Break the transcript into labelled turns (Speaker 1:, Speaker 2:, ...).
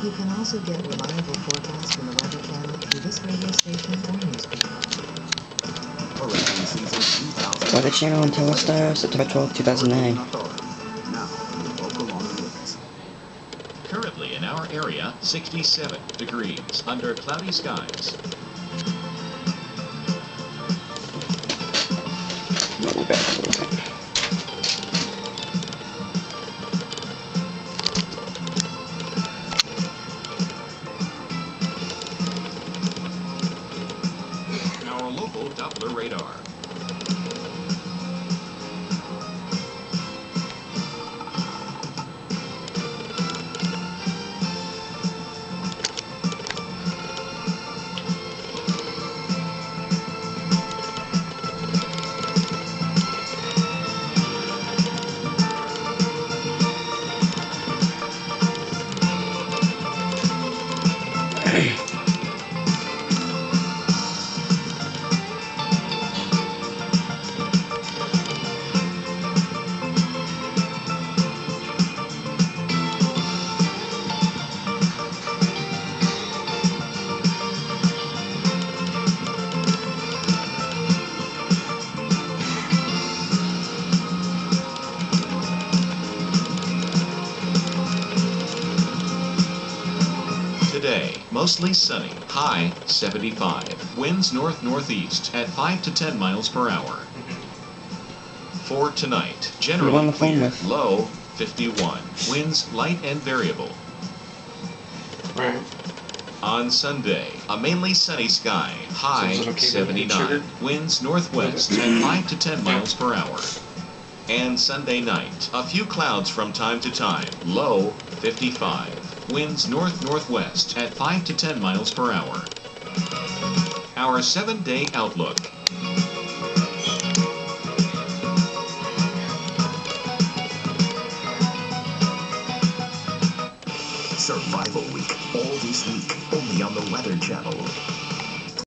Speaker 1: You can also get reliable forecasts from the Weather Channel through this radio station or newspaper.
Speaker 2: Hurricane season 2000.
Speaker 3: Weather Channel Intellistar, September 12, 2009.
Speaker 2: Now, your local on the news.
Speaker 4: Currently in our area, 67 degrees under cloudy skies. Our local Doppler radar. Today, mostly sunny, high 75. Winds north northeast at 5 to 10 miles per hour. For tonight,
Speaker 3: Who
Speaker 4: generally clear, low 51. Winds light and variable.
Speaker 5: Right.
Speaker 4: On Sunday, a mainly sunny sky, high
Speaker 5: So okay
Speaker 4: 79. Winds northwest at 5 to 10 miles per hour. And Sunday night, a few clouds from time to time, low 55. Winds north northwest at 5 to 10 miles per hour. Our seven day outlook.
Speaker 2: Survival Week, all this week, only on the Weather Channel.